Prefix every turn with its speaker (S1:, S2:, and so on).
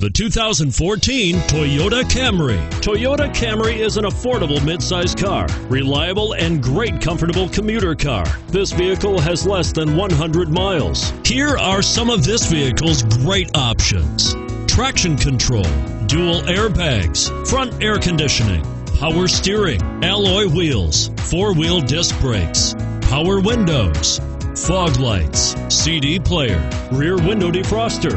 S1: The 2014 Toyota Camry. Toyota Camry is an affordable midsize car, reliable and great comfortable commuter car. This vehicle has less than 100 miles. Here are some of this vehicle's great options. Traction control, dual airbags, front air conditioning, power steering, alloy wheels, four-wheel disc brakes, power windows, fog lights, CD player, rear window defroster.